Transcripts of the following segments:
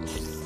嗯。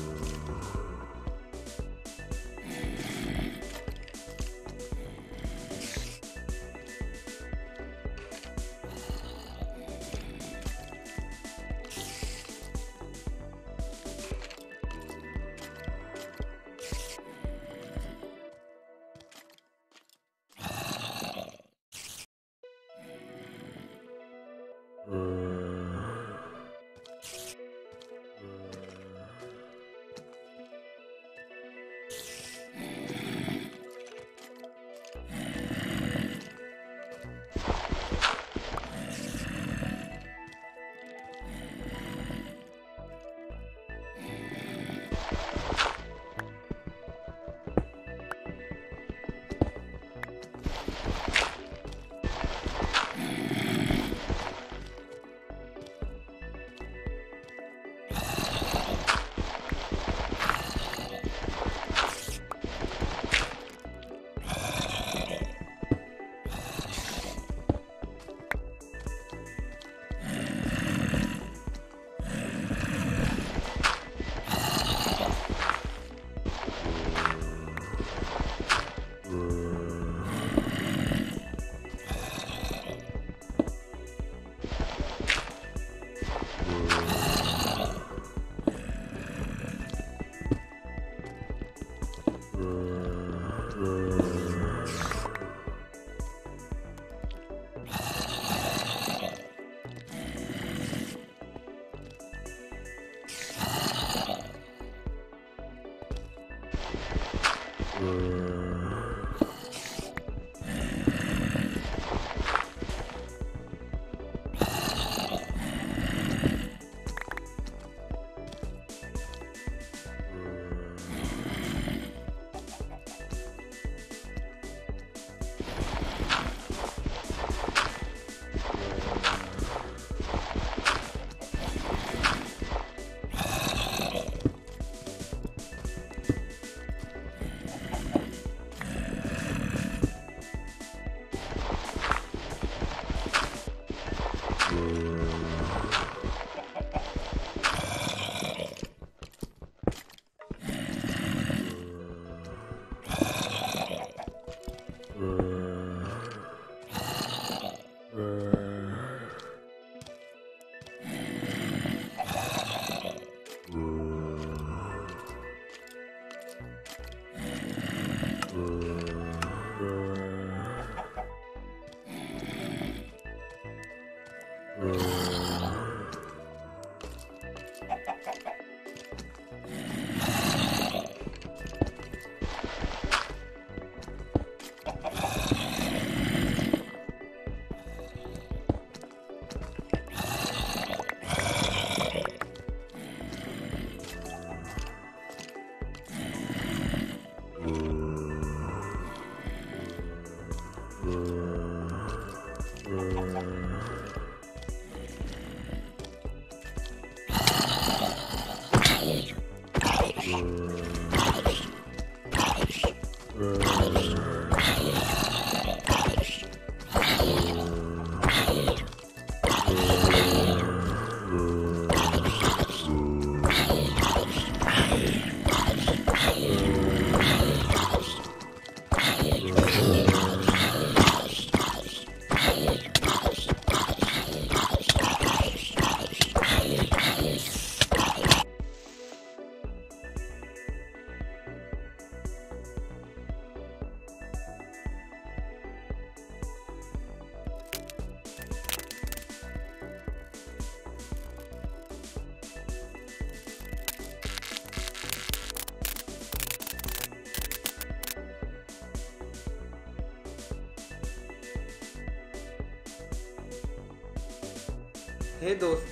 हे दोस्त,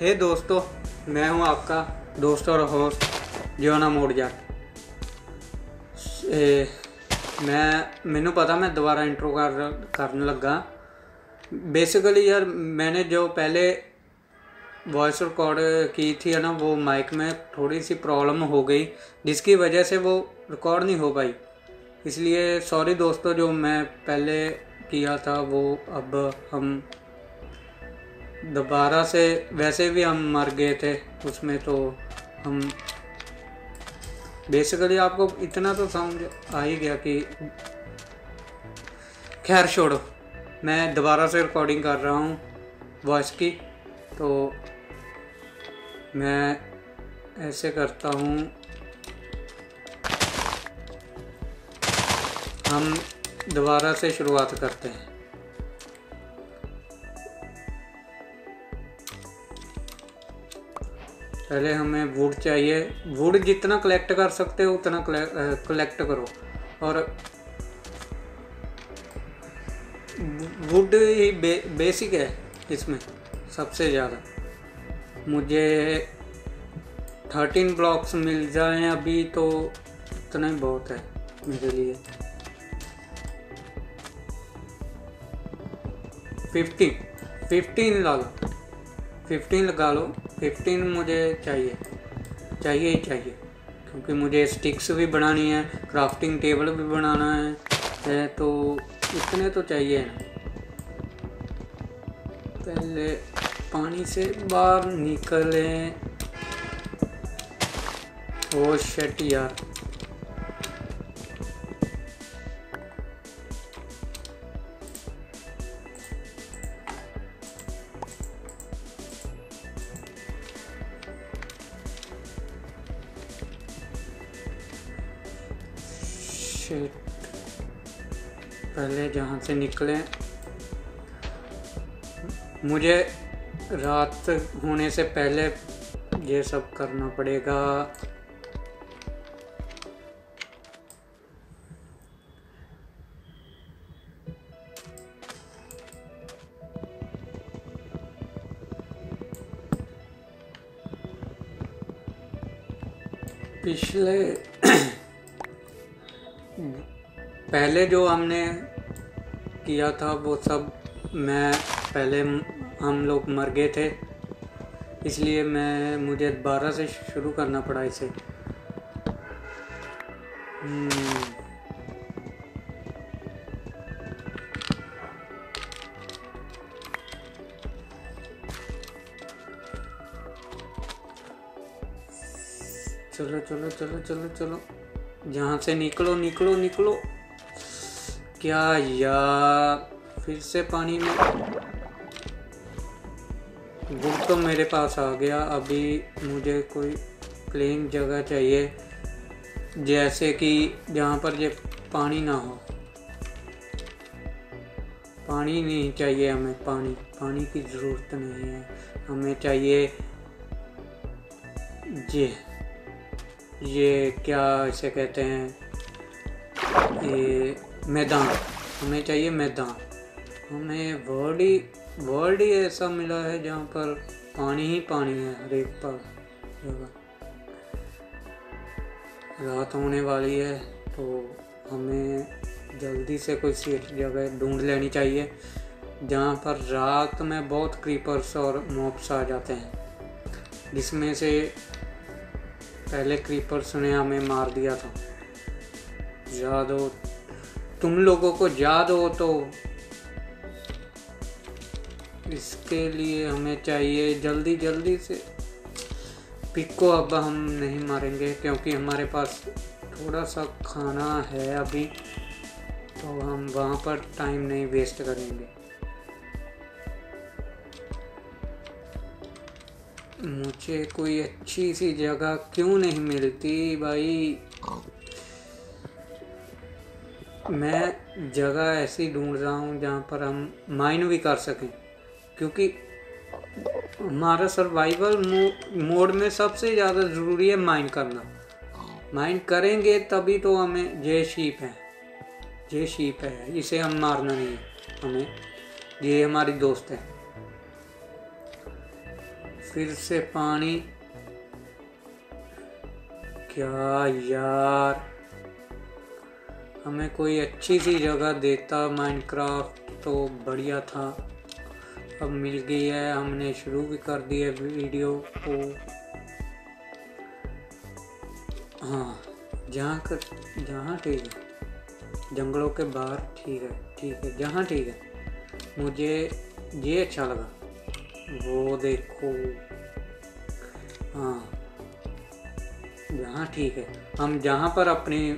हे दोस्तों, मैं हूँ आपका दोस्त और होस्ट जोना मोड़जा मैं, मैनू पता, मैं दोबारा इंट्रो कर, करने लगा। बेसिकली यार, मैंने जो पहले वॉइस रिकॉर्ड की थी है ना, वो माइक में थोड़ी सी प्रॉब्लम हो गई, जिसकी वजह से वो रिकॉर्ड नहीं हो पाई। इसलिए सॉरी दोस्तों, जो मैं पहले किया था, वो अब हम दोबारा से वैसे भी हम मर गए थे, उसमें तो हम बेसिकली आपको इतना तो समझ आ ही गया कि खैर छोड़ो, मैं दोबारा से रिकॉर्डिंग कर रहा हूँ वॉइस की तो मैं ऐसे करता हूँ। हम दोबारा से शुरुआत करते हैं। पहले हमें वुड चाहिए। वुड जितना कलेक्ट कर सकते हो उतना कलेक्ट करो। और वुड ही बे, बेसिक है इसमें सबसे ज़्यादा। मुझे थर्टीन ब्लॉक्स मिल जाएँ अभी तो इतना ही बहुत है मेरे लिए। फिफ्टीन फिफ्टीन ला लो। फिफ्टीन लगा लो। फिफ्टीन मुझे चाहिए। चाहिए ही चाहिए। क्योंकि मुझे स्टिक्स भी बनानी है क्राफ्टिंग टेबल भी बनाना है, है तो इतने तो चाहिए ना पहले पानी से बाहर निकलें। ओ शट यार। से निकले। मुझे रात होने से पहले ये सब करना पड़ेगा। पिछले पहले जो हमने किया था वो सब मैं पहले हम लोग मर गए थे। इसलिए मैं मुझे दोबारा से शुरू करना पड़ा इसे। हम्म, चलो चलो चलो चलो चलो। जहाँ से निकलो निकलो निकलो। क्या यार? फिर से पानी में। बुक तो मेरे पास आ गया। अभी मुझे कोई प्लेन जगह चाहिए, जैसे कि जहाँ पर ये पानी ना हो। पानी नहीं चाहिए हमें, पानी। पानी की ज़रूरत नहीं है। हमें चाहिए ये। ये क्या इसे कहते हैं? ये मैदान। हमें चाहिए मैदान। हमें वर्ल्ड ही वर्ल्ड ही ऐसा मिला है जहाँ पर पानी ही पानी है हर एक पर। रात होने वाली है तो हमें जल्दी से कोई सीट जगह ढूंढ लेनी चाहिए, जहाँ पर रात में बहुत क्रीपर्स और मॉप्स आ जाते हैं। जिसमें से पहले क्रीपर्स ने हमें मार दिया था। याद हो तुम लोगों को याद हो तो इसके लिए हमें चाहिए जल्दी जल्दी से। पिक, अब हम नहीं मारेंगे क्योंकि हमारे पास थोड़ा सा खाना है अभी तो हम वहाँ पर टाइम नहीं वेस्ट करेंगे। मुझे कोई अच्छी सी जगह क्यों नहीं मिलती भाई? मैं जगह ऐसी ढूंढ रहा हूँ जहाँ पर हम माइन भी कर सकें, क्योंकि हमारा सर्वाइवल मोड में सबसे ज़्यादा ज़रूरी है माइन करना। माइन करेंगे तभी तो हमें जे शीप है जे शीप है, इसे हम मारना नहीं है, हमें, ये हमारी दोस्त है। फिर से पानी। क्या यार? हमें कोई अच्छी सी जगह देता माइनक्राफ्ट तो बढ़िया था। अब मिल गई है, हमने शुरू भी कर दी है वीडियो को। हाँ जहाँ कर, जहाँ ठीक है। जंगलों के बाहर ठीक है ठीक है, जहाँ ठीक है। मुझे ये अच्छा लगा। वो देखो। हाँ जहाँ ठीक है। हम जहाँ पर अपनी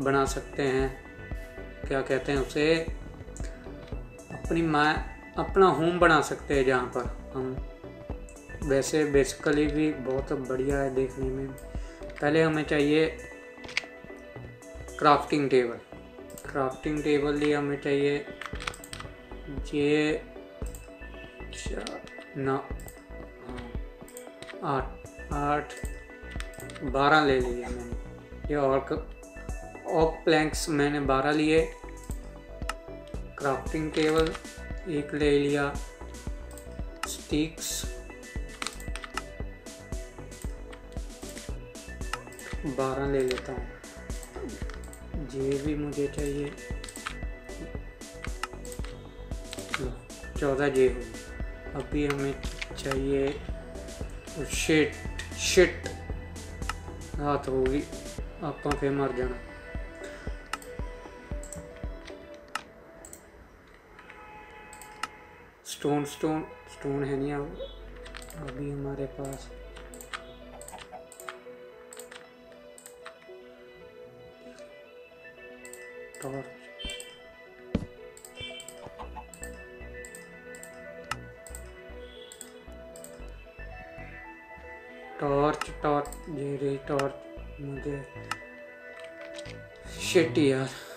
बना सकते हैं। क्या कहते हैं उसे? अपनी माँ, अपना होम बना सकते हैं जहाँ पर हम। वैसे बेसिकली भी बहुत बढ़िया है देखने में। पहले हमें चाहिए क्राफ्टिंग टेबल क्राफ्टिंग टेबल लिए हमें चाहिए ये ना, आठ आठ, बारह ले लिए मैंने ये और ऑक प्लैंक्स मैंने बारह लिए। क्राफ्टिंग टेबल, एक ले लिया। स्टिक्स। बारह ले लेता हूँ। ये भी मुझे चाहिए। चौदह जे हो। अभी हमें चाहिए शिट शिट। रात होगी आप फिर मर जाना। स्टोन स्टोन स्टोन है नहीं अभी हमारे पास। टॉर्च टॉर्च टॉर्च ये रही टॉर्च मुझे शिट यार।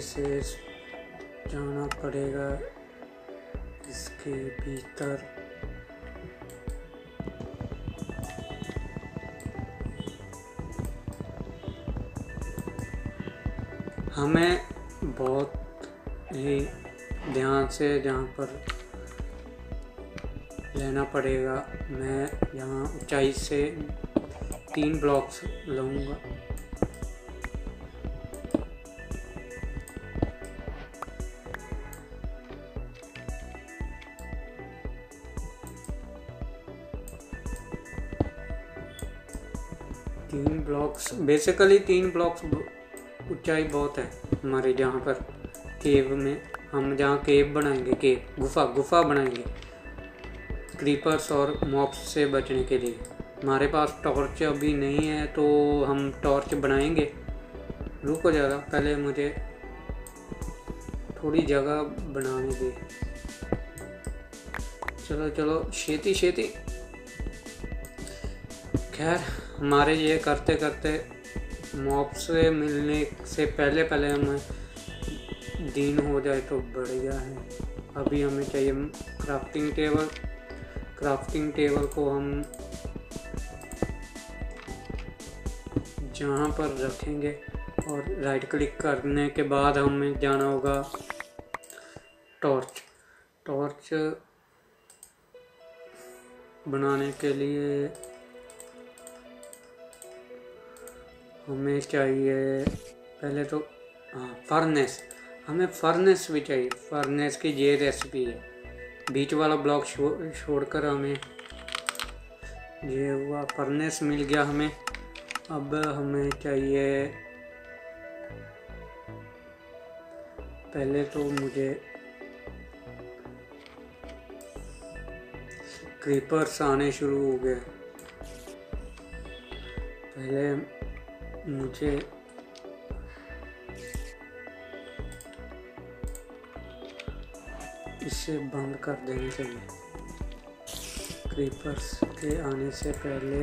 से जाना पड़ेगा इसके भीतर। हमें बहुत ही ध्यान से जहाँ पर लेना पड़ेगा। मैं यहाँ ऊंचाई से तीन ब्लॉक्स लूँगा। बेसिकली तीन ब्लॉक्स ऊंचाई बहुत है हमारे जहाँ पर। केव में हम जहाँ केव बनाएँगे, केव, गुफा गुफा बनाएँगे। क्रीपर्स और मॉप्स से बचने के लिए। हमारे पास टॉर्च अभी नहीं है तो हम टॉर्च बनाएँगे। रुको ज़्यादा पहले मुझे थोड़ी जगह बनाने दे। चलो चलो, शेती शेती। खैर, हमारे ये करते करते मॉप से मिलने से पहले पहले हमें दिन हो जाए तो बढ़िया है। अभी हमें चाहिए क्राफ्टिंग टेबल क्राफ्टिंग टेबल को हम जहाँ पर रखेंगे और राइट क्लिक करने के बाद हमें जाना होगा टॉर्च टॉर्च बनाने के लिए हमें चाहिए पहले तो हाँ फर्नेस हमें फर्नेस भी चाहिए। फर्नेस की ये रेसिपी है। बीच वाला ब्लॉक छोड़कर हमें ये हुआ फर्नेस मिल गया हमें। अब हमें चाहिए पहले तो मुझे क्रीपर्स आने शुरू हो गए। पहले मुझे इसे बंद कर देना चाहिए। क्रीपर्स के आने से पहले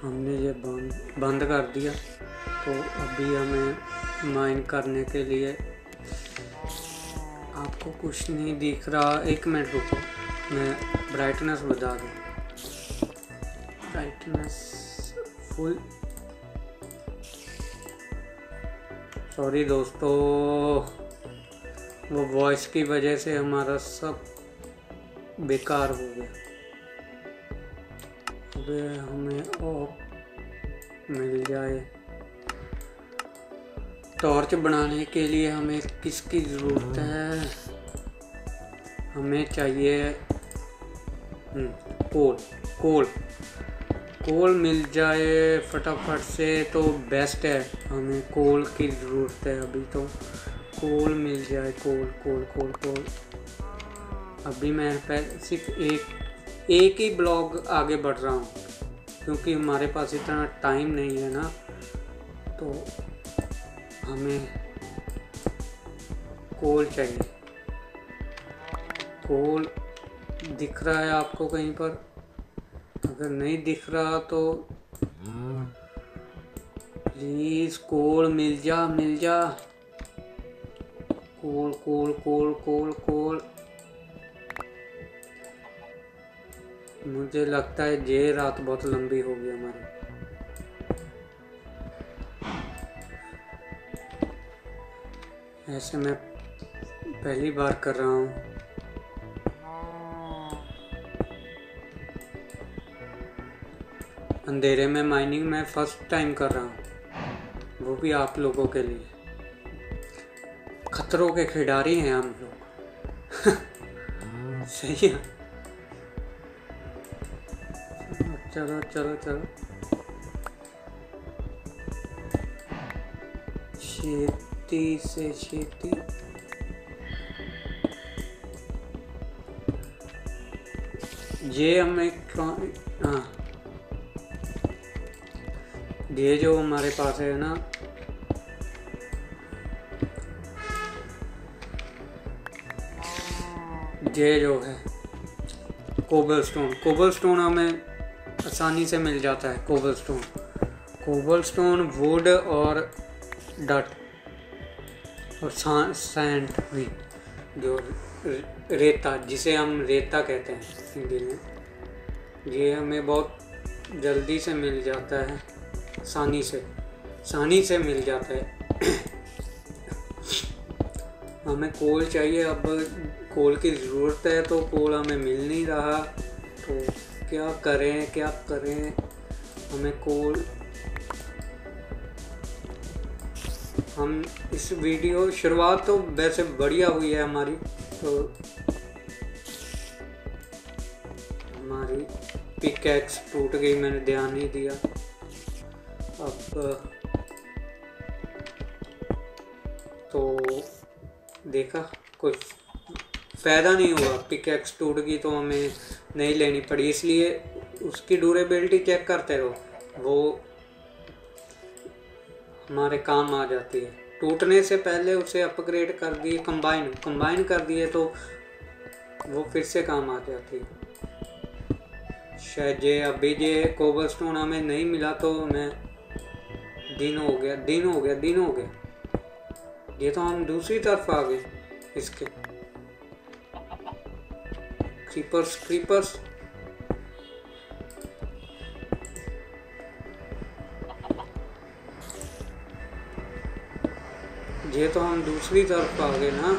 हमने ये बंद बंद कर दिया। तो अभी हमें माइन करने के लिए आपको कुछ नहीं दिख रहा। एक मिनट रुको, मैं ब्राइटनेस बता दूँ। ब्राइटनेस फुल सॉरी दोस्तों, वो वॉइस की वजह से हमारा सब बेकार हो गया। अब हमें ऑफ़ मिल जाए। टॉर्च बनाने के लिए हमें किसकी ज़रूरत है? हमें चाहिए कोल कोल कोल मिल जाए फटाफट से तो बेस्ट है। हमें कोल की ज़रूरत है अभी तो। कोल मिल जाए कोल कोल कोल कोल अभी मैं सिर्फ़ एक एक ही ब्लॉग आगे बढ़ रहा हूँ। क्योंकि हमारे पास इतना टाइम नहीं है ना तो हमें कोल चाहिए। कोल दिख रहा है आपको कहीं पर? अगर नहीं दिख रहा तो प्लीज़ कोल मिल जा मिल जा। कोल कोल कोल कोल कोल मुझे लगता है ये रात बहुत लंबी होगी हमारी। ऐसे मैं पहली बार कर रहा हूँ। अंधेरे में माइनिंग मैं फ़र्स्ट टाइम कर रहा हूँ। वो भी आप लोगों के लिए। खतरों के खिलाड़ी हैं हम लोग। सही है। चलो चलो चलो। छेती से छेती ये हमें हाँ। ये जो हमारे पास है ना, ये जो है कोबल स्टोन कोबल स्टोन हमें आसानी से मिल जाता है cobble stone cobble stone wood और डट और सैंड भी, जो रेता, जिसे हम रेता कहते हैं, हिंदी में। ये हमें बहुत जल्दी से मिल जाता है। आसानी से। सानी से मिल जाता है। हमें कोल चाहिए। अब कोल की ज़रूरत है तो कोल हमें मिल नहीं रहा। तो क्या करें? क्या करें? हमें कोल हम इस वीडियो शुरुआत तो वैसे बढ़िया हुई है हमारी। तो हमारी पिकैक्स टूट गई, मैंने ध्यान नहीं दिया। तो देखा कुछ फ़ायदा नहीं हुआ। पिकैक्स टूट गई तो हमें नहीं लेनी पड़ी, इसलिए उसकी ड्यूरेबिलिटी चेक करते रहो। वो हमारे काम आ जाती है। टूटने से पहले उसे अपग्रेड कर दिए कंबाइन कंबाइन कर दिए तो वो फिर से काम आ जाती है। शायद ये अभी ये कोबल स्टोन हमें नहीं मिला तो मैं दिन हो गया, दिन हो गया, दिन हो गया। ये तो हम दूसरी तरफ़ आ गए इसके। क्रीपर्स क्रीपर्स ये तो हम दूसरी तरफ़ आ गए ना।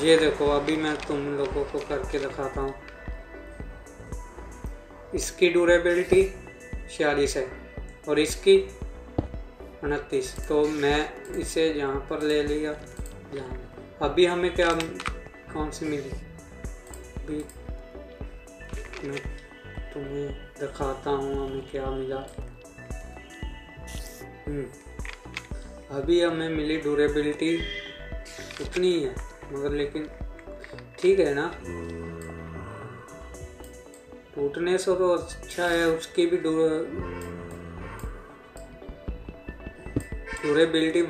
ये देखो, अभी मैं तुम लोगों को करके दिखाता हूँ। इसकी ड्यूरेबिलिटी छियालीस है। और इसकी उनतीस तो मैं इसे यहाँ पर ले लिया। यहाँ। अभी हमें क्या कौन सी मिली? अभी मैं तुम्हें दिखाता हूँ हमें क्या मिला। हम्म, अभी हमें मिली ड्यूरेबिलिटी उतनी ही है मगर लेकिन ठीक है ना? टूटने से तो अच्छा है उसकी भी ड्यूरेबिलिटी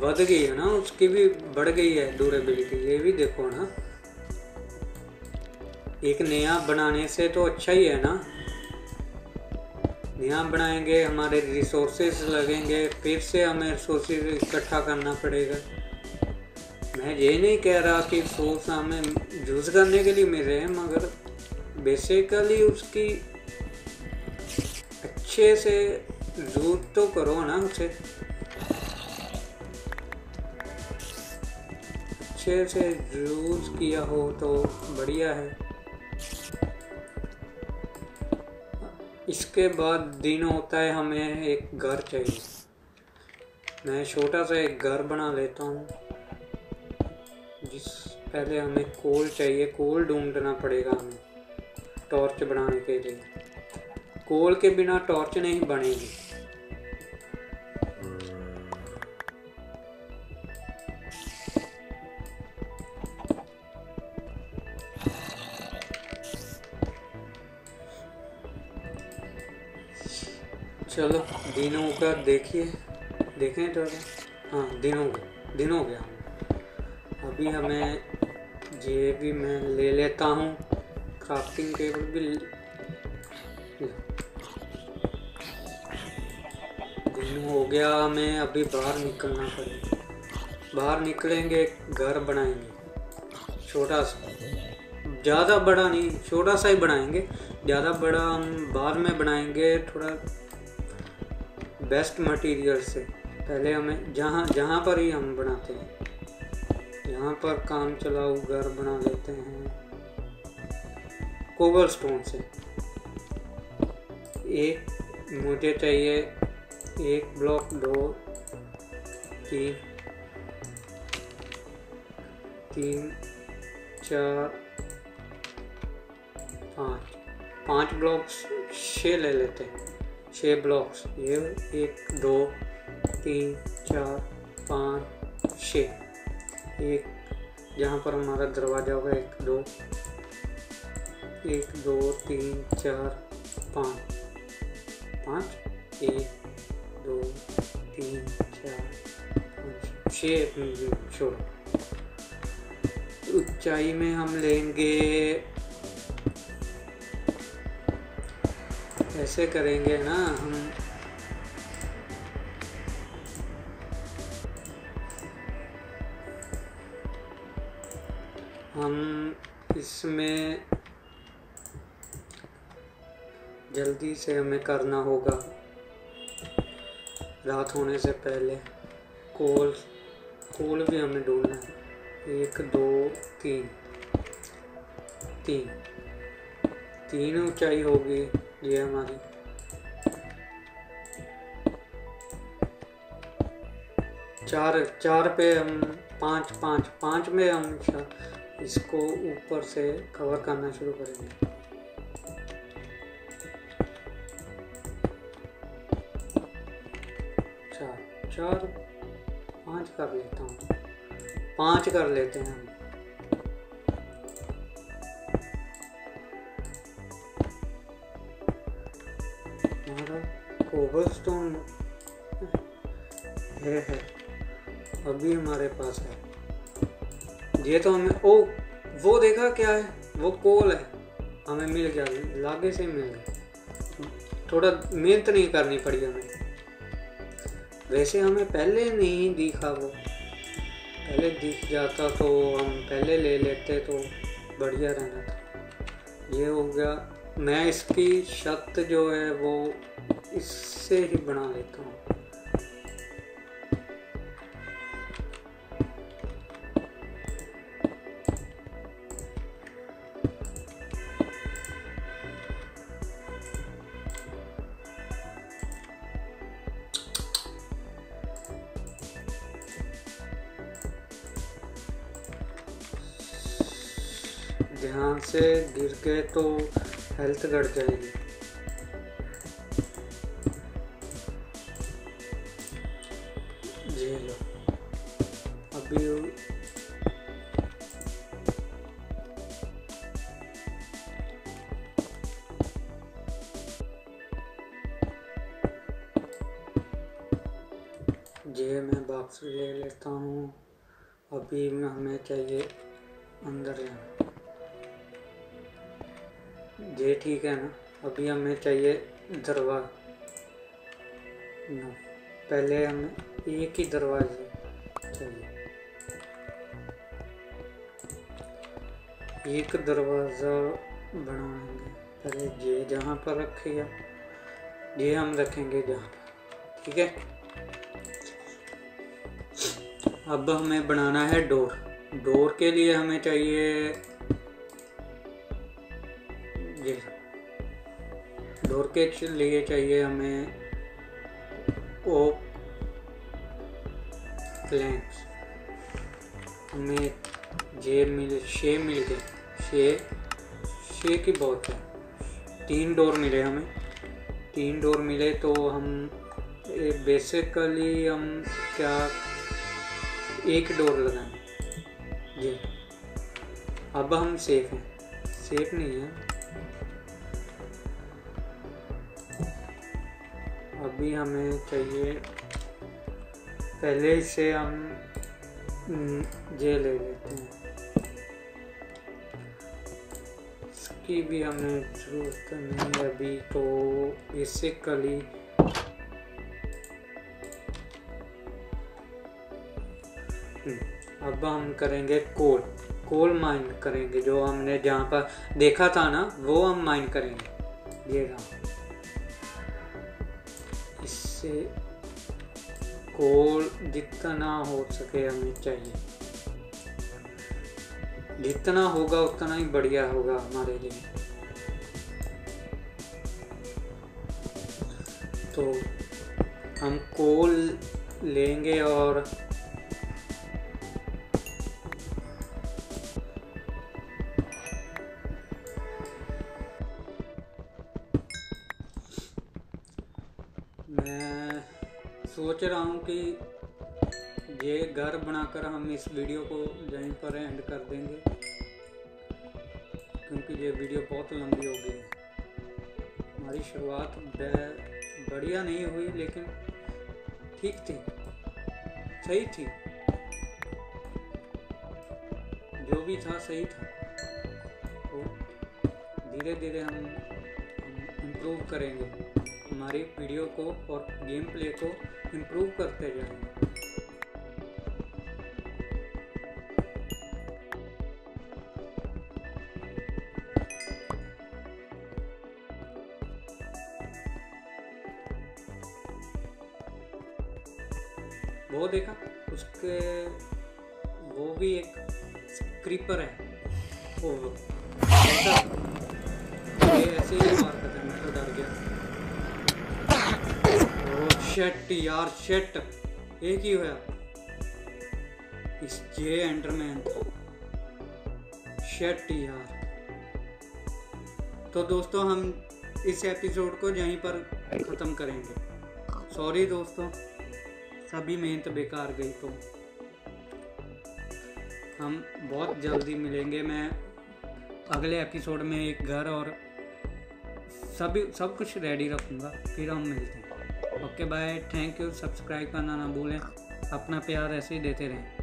बढ़ गई है ना, उसकी भी बढ़ गई है ड्यूरेबिलिटी ये भी देखो ना। एक नया बनाने से तो अच्छा ही है ना। नया बनाएँगे, हमारे रिसोर्सेज लगेंगे, फिर से हमें रिसोर्सेज इकट्ठा करना पड़ेगा। मैं ये नहीं कह रहा कि सोर्स हमें यूज़ करने के लिए मिल रहे हैं, मगर बेसिकली उसकी अच्छे से यूज़ तो करो ना उसे। अच्छे से यूज़ किया हो तो बढ़िया है। इसके बाद दिन होता है, हमें एक घर चाहिए। मैं छोटा सा एक घर बना लेता हूँ, जिस पहले हमें कोल चाहिए। कोल ढूंढना पड़ेगा हमें टॉर्च बनाने के लिए। कोल के बिना टॉर्च नहीं बनेगी। होगा देखिए, देखें तो हाँ दिन हो गया दिन हो गया। अभी हमें ये भी मैं ले लेता हूँ क्राफ्टिंग टेबल भी दिन हो गया हमें, अभी बाहर निकलना पड़ेगा। बाहर निकलेंगे, घर बनाएँगे। छोटा सा, ज़्यादा बड़ा नहीं, छोटा सा ही बनाएँगे। ज़्यादा बड़ा हम बाहर में बनाएँगे, थोड़ा बेस्ट मटेरियल से। पहले हमें जहाँ जहाँ पर ही हम बनाते हैं। यहाँ पर काम चलाऊ घर बना लेते हैं। कोबल स्टोन से। एक मुझे चाहिए एक ब्लॉक दो, तीन तीन, चार, पाँच। पाँच ब्लॉक छः ले लेते हैं। छः ब्लॉक्स ये एक, दो, तीन, चार, पाँच छः एक, जहाँ पर हमारा दरवाज़ा होगा, एक, दो। एक, दो, तीन, चार, पाँच। पाँच? एक, दो, तीन, चार, पाँच छः छोड़ो। ऊंचाई में हम लेंगे ऐसे करेंगे ना हम। हम इसमें जल्दी से हमें करना होगा। रात होने से पहले कोल कोल भी हमें ढूंढना है। एक, दो, तीन। तीन। तीन ऊंचाई होगी। ये हमारी। चार चार पे हम पाँच पाँच पाँच में हम इसको ऊपर से कवर करना शुरू करेंगे। चार चार, पाँच कर लेता हूँ। पाँच कर लेते हैं हम। है है। अभी हमारे पास है। ये तो हमें, ओ, वो देखा क्या है? वो कोल है। हमें मिल गया, लागे से मिल गया। थोड़ा मेहनत नहीं करनी पड़ी हमें। वैसे हमें पहले नहीं दिखा वो। पहले दिख जाता तो हम पहले ले लेते तो बढ़िया रहना था। ये हो गया, मैं इसकी छत जो है वो इससे ही बना लेता हूँ। घट जाएगी जी लो। अभी ये मैं बॉक्स ले लेता हूँ। अभी हमें चाहिए अंदर जाना। ये ठीक है ना? अभी हमें चाहिए दरवाज़ा। पहले हमें एक ही दरवाजे चाहिए। एक दरवाज़ा बनाएँगे। पहले ये जहाँ पर रखेगा, ये हम रखेंगे जहाँ पर। ठीक है? अब हमें बनाना है डोर। डोर के लिए हमें चाहिए डोर के लिए चाहिए हमें। ओ प्लैंक्स हमें जे मिल छे मिल गए छे छे की बहुत है। तीन डोर मिले हमें। तीन डोर मिले तो हम बेसिकली हम क्या, एक डोर लगाएँ जी अब हम सेफ़ हैं। सेफ़ नहीं है। अभी हमें चाहिए, पहले से हम ये ले लेते हैं। इसकी भी हमें ज़रूरत नहीं अभी तो बेसिकली अब हम करेंगे कोल। कोल माइन करेंगे, जो हमने जहाँ पर देखा था ना, वो हम माइन करेंगे। ये रहा। इससे कोल जितना हो सके हमें चाहिए। जितना होगा उतना ही बढ़िया होगा हमारे लिए। तो हम कोल लेंगे और हम इस वीडियो को यहीं पर एंड कर देंगे, क्योंकि ये वीडियो बहुत लंबी हो गई है। हमारी शुरुआत बढ़िया नहीं हुई, लेकिन ठीक थी, सही थी। जो भी था, सही था। तो धीरे धीरे हम इम्प्रूव करेंगे। हमारी वीडियो को और गेम प्ले को इम्प्रूव करते जाएँगे। इस एपिसोड को यहीं पर ख़त्म करेंगे। सॉरी दोस्तों, सभी मेहनत बेकार गई तो। हम बहुत जल्दी मिलेंगे। मैं अगले एपिसोड में एक घर और सभी, सब कुछ रेडी रखूँगा, फिर हम मिलते हैं। Okay bye thank you subscribe करना ना भूलें। अपना प्यार ऐसे ही देते रहें।